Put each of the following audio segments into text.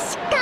し完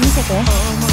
見せて。